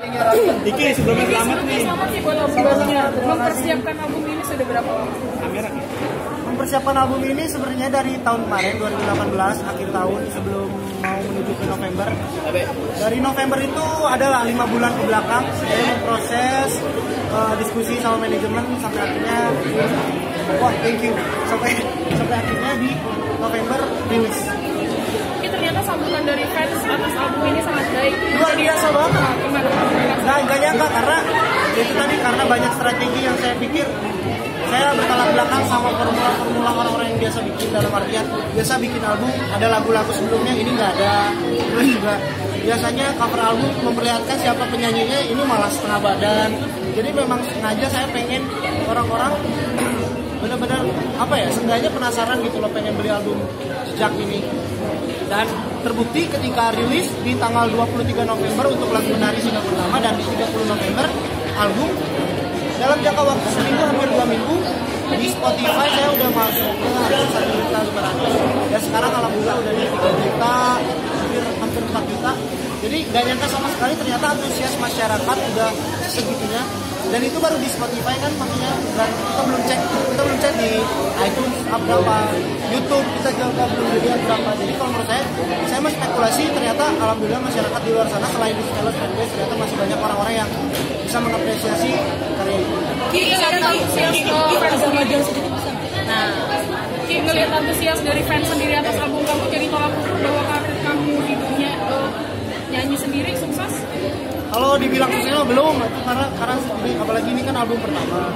Diki sebelumnya selamat nih. Selamat nih buat albumnya. Mempersiapkan album ini sudah berapa lama? Mempersiapkan album ini sebenarnya dari tahun kemarin 2018 akhir tahun sebelum mau menuju ke November. Dari November itu adalah lima bulan ke belakang saya memproses eh, diskusi sama manajemen sampai akhirnya wah thank you sampai sampai akhirnya di November rilis. Nyangka karena itu tadi karena banyak strategi yang saya pikir. Saya bertolak belakang sama formula-formula orang-orang yang biasa bikin dalam artian biasa bikin album ada lagu-lagu sebelumnya ini nggak ada. Terus juga biasanya cover album memperlihatkan siapa penyanyinya ini malah setengah badan. Jadi memang sengaja saya pengen orang-orang benar-benar apa ya seenggaknya penasaran gitu loh pengen beli album sejak ini. Dan terbukti ketika rilis di tanggal 23 November untuk lagu menari sudah pertama 30 November album. Dalam jangka waktu seminggu hampir dua minggu di Spotify saya udah masuk ke hampir satu juta lima ratus dan sekarang alhamdulillah udah di tiga juta hampir hampir empat juta. Jadi gak nyangka sama sekali ternyata antusias masyarakat udah segitunya. Dan itu baru di Spotify kan makanya dan kita belum cek kita belum cek di iTunes berapa YouTube kita juga belum lihat berapa jadi kalau menurut saya spekulasi ternyata alhamdulillah masyarakat di luar sana selain di Stellar fanbase ternyata masih banyak orang-orang yang bisa mengapresiasi karya itu Ki ngeliat antusias. Nah, Ki ngeliat antusias dari fans sendiri atas album kamu jadi tolak ukur bahwa karir kamu di dunia uh, nyanyi sendiri sukses. Kalau dibilang suksesnya belum, karena karena ini, apalagi ini kan album pertama,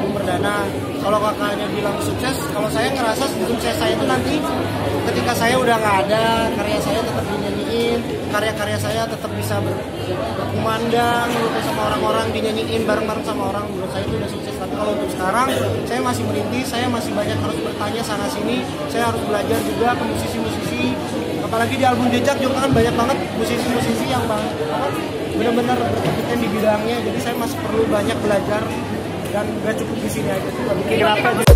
album perdana. Kalau kakaknya bilang sukses, kalau saya ngerasa sukses saya itu nanti ketika saya udah nggak ada, karya saya tetap dinyanyiin, karya-karya saya tetap bisa ber, berkumandang gitu sama orang-orang dinyanyiin bareng-bareng sama orang. Menurut saya itu udah sukses. Tapi kalau untuk sekarang, saya masih merintis, saya masih banyak harus bertanya sana sini, saya harus belajar juga ke musisi-musisi apalagi di album jejak juga kan banyak banget musisi-musisi yang benar-benar berkompeten di bidangnya jadi saya masih perlu banyak belajar dan gak cukup di sini aja juga. Bikin kamu